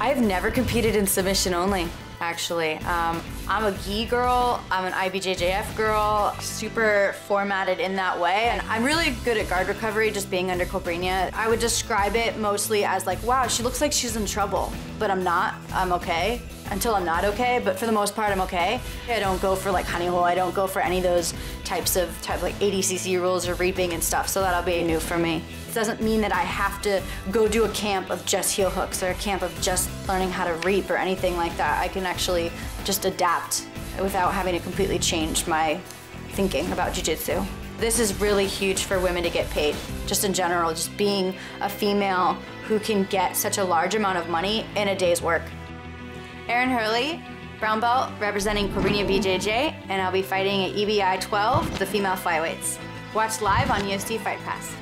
I've never competed in submission only, actually. Um, I'm a gi girl, I'm an IBJJF girl, super formatted in that way, and I'm really good at guard recovery just being under Cobrinha. I would describe it mostly as like, wow, she looks like she's in trouble, but I'm not, I'm okay until I'm not okay, but for the most part, I'm okay. I don't go for like honey hole, I don't go for any of those types of type like ADCC rules or reaping and stuff, so that'll be new for me. It doesn't mean that I have to go do a camp of just heel hooks or a camp of just learning how to reap or anything like that. I can actually just adapt without having to completely change my thinking about jiu-jitsu. This is really huge for women to get paid, just in general, just being a female who can get such a large amount of money in a day's work. Erin Herle, brown belt representing Cobrinha BJJ, and I'll be fighting at EBI 12, the female flyweights. Watch live on UFC Fight Pass.